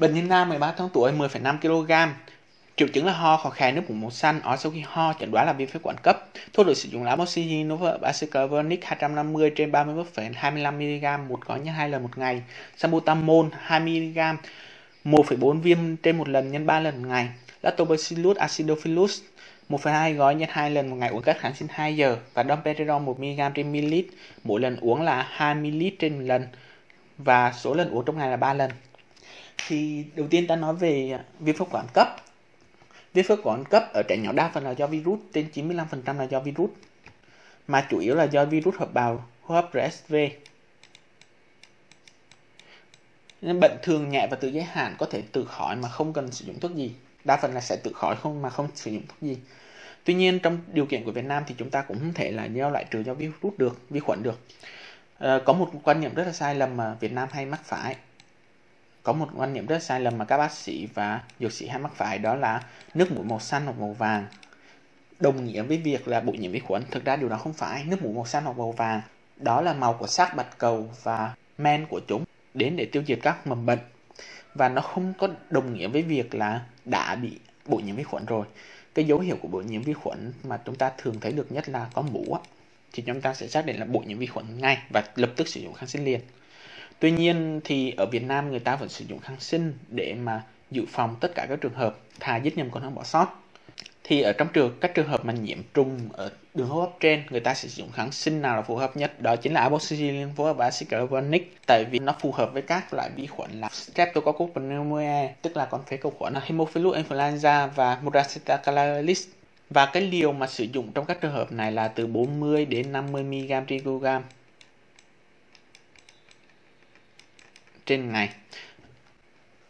Bệnh nhân nam 13 tháng tuổi 10,5 kg. Triệu chứng là ho, khó khè, nước mũi màu xanh, ói sau khi ho, chẩn đoán là viêm phế quản cấp. Thuốc được sử dụng là amoxicillin aciclovir 250 trên 31,25 mg một gói nhân hai lần một ngày. Sambutamol 2 mg 1,4 viên trên một lần nhân 3 lần một ngày. Lactobacillus acidophilus 1,2 gói nhân 2 lần một ngày uống cách kháng sinh 2 giờ và domperidone 1 mg trên ml mỗi lần uống là 2 ml trên một lần và số lần uống trong ngày là 3 lần. Thì đầu tiên ta nói về viêm phế quản cấp. Viêm phế quản cấp ở trẻ nhỏ đa phần là do virus, trên 95% là do virus mà chủ yếu là do virus hợp bào hô hấp RSV. Nên bệnh thường nhẹ và tự giới hạn có thể tự khỏi mà không cần sử dụng thuốc gì. Đa phần là sẽ tự khỏi không mà không sử dụng thuốc gì. Tuy nhiên trong điều kiện của Việt Nam thì chúng ta cũng không thể là do loại trừ do virus được, vi khuẩn được. À, có một quan niệm rất là sai lầm mà Việt Nam hay mắc phải. Có một quan niệm rất sai lầm mà các bác sĩ và dược sĩ hay mắc phải, đó là nước mũi màu xanh hoặc màu vàng đồng nghĩa với việc là bụi nhiễm vi khuẩn. Thực ra điều đó không phải. Nước mũi màu xanh hoặc màu vàng, đó là màu của xác bạch cầu và men của chúng, đến để tiêu diệt các mầm bệnh và nó không có đồng nghĩa với việc là đã bị bụi nhiễm vi khuẩn rồi cái dấu hiệu của bụi nhiễm vi khuẩn mà chúng ta thường thấy được nhất là có mũ thì chúng ta sẽ xác định là bụi nhiễm vi khuẩn ngay và lập tức sử dụng kháng sinh liền tuy nhiên thì ở Việt Nam người ta vẫn sử dụng kháng sinh để mà dự phòng tất cả các trường hợp thà giết nhầm còn hơn bỏ sót. Thì ở trong trường, các trường hợp mà nhiễm trùng ở đường hô hấp trên, người ta sẽ sử dụng kháng sinh nào là phù hợp nhất? Đó chính là amoxicillin phối hợp với acid carbonic, tại vì nó phù hợp với các loại vi khuẩn là streptococcus pneumoniae, tức là con phế cầu khuẩn là Haemophilus influenza và Muraceta calaris và cái liều mà sử dụng trong các trường hợp này là từ 40 đến 50 mg trên kg trên ngày.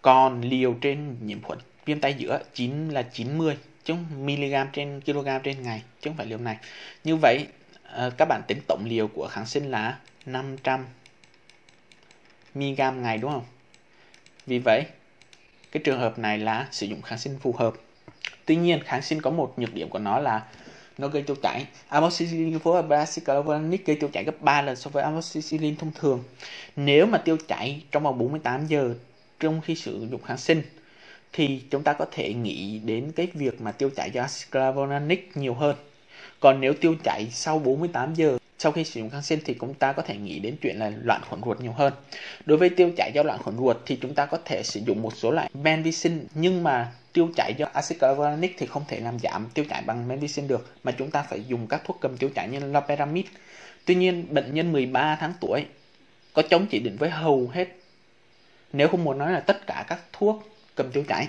Còn liều trên nhiễm khuẩn viêm tay giữa chín là 90 chứ mg trên kg trên ngày, chứ không phải liều này. Như vậy ờ, các bạn tính tổng liều của kháng sinh là 500 mg ngày, đúng không? Vì vậy, cái trường hợp này là sử dụng kháng sinh phù hợp. Tuy nhiên, kháng sinh có một nhược điểm của nó là nó gây tiêu chảy amoxicillin phối hợp với gây tiêu chảy gấp 3 lần so với amoxicillin thông thường nếu mà tiêu chảy trong vòng 48 giờ trong khi sử dụng kháng sinh, thì chúng ta có thể nghĩ đến cái việc mà tiêu chảy do sclavonic nhiều hơn. Còn nếu tiêu chảy sau 48 giờ sau khi sử dụng kháng sinh thì chúng ta có thể nghĩ đến chuyện là loạn khuẩn ruột nhiều hơn. Đối với tiêu chảy do loạn khuẩn ruột thì chúng ta có thể sử dụng một số loại menvicin nhưng mà tiêu chảy do acid carbonic thì không thể làm giảm tiêu chảy bằng medicine được, mà chúng ta phải dùng các thuốc cầm tiêu chảy như loperamide. Tuy nhiên, bệnh nhân 13 tháng tuổi có chống chỉ định với hầu hết, nếu không muốn nói là tất cả các thuốc cầm tiêu chảy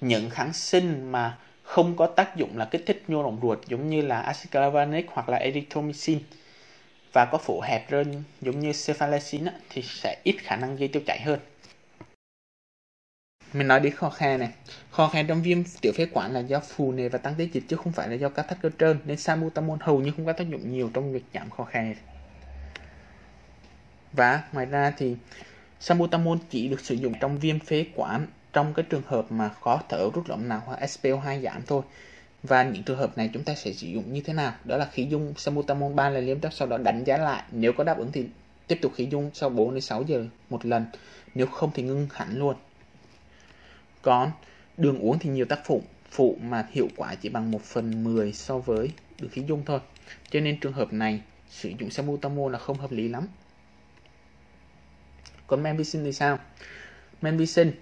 những kháng sinh mà không có tác dụng là kích thích nhu động ruột giống như là acid clavanic hoặc là erythromycin và có phổ hẹp hơn giống như cephalexin thì sẽ ít khả năng gây tiêu chảy hơn mình nói đến kho khe này. Kho khe trong viêm tiểu phế quản là do phù nề và tăng tiết dịch chứ không phải là do các thắt cơ trơn, nên salbutamol hầu như không có tác dụng nhiều trong việc giảm kho khe. Và ngoài ra thì salbutamol chỉ được sử dụng trong viêm phế quản trong cái trường hợp mà khó thở, rút lỏng nào hoặc SPO2 giảm thôi. Và những trường hợp này chúng ta sẽ sử dụng như thế nào? Đó là khí dung salbutamol 3 lần liêm tắc sau đó đánh giá lại. Nếu có đáp ứng thì tiếp tục khí dung sau 4 đến 6 giờ một lần. Nếu không thì ngưng hẳn luôn còn đường uống thì nhiều tác phụ phụ mà hiệu quả chỉ bằng 1 phần 10 so với đường khí dung thôi. Cho nên trường hợp này sử dụng sabutamol là không hợp lý lắm. Còn menvicin thì sao? Menvicin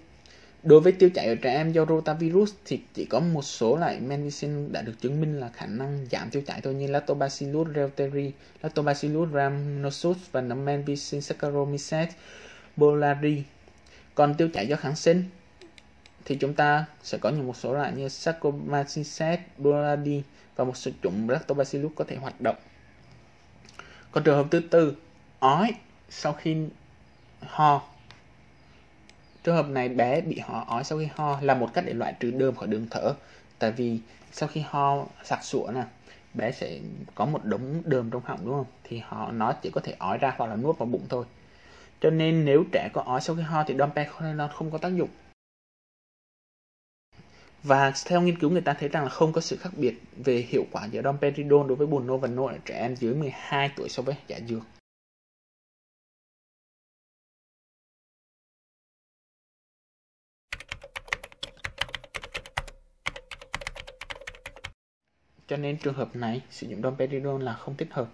Đối với tiêu chảy ở trẻ em do rotavirus thì chỉ có một số loại medicine đã được chứng minh là khả năng giảm tiêu chảy thôi như Lactobacillus reuteri, Lactobacillus rhamnosus và Menvicin Saccharomyces boulardii. Còn tiêu chảy do kháng sinh thì chúng ta sẽ có những một số loại như Saccharomyces boulardii và một số chủng Lactobacillus có thể hoạt động. Còn trường hợp thứ tư, ói sau khi ho Trường hợp này bé bị ho ói sau khi ho là một cách để loại trừ đơm khỏi đường thở. Tại vì sau khi ho sặc sụa nè, bé sẽ có một đống đơm trong họng đúng không? Thì họ nó chỉ có thể ói ra hoặc là nuốt vào bụng thôi. Cho nên nếu trẻ có ói sau khi ho thì domperidone không có tác dụng và theo nghiên cứu, người ta thấy rằng là không có sự khác biệt về hiệu quả giữa domperidone đối với buồn nôn và nôn ở trẻ em dưới 12 tuổi so với giả dược. Cho nên trường hợp này sử dụng domperidone là không thích hợp.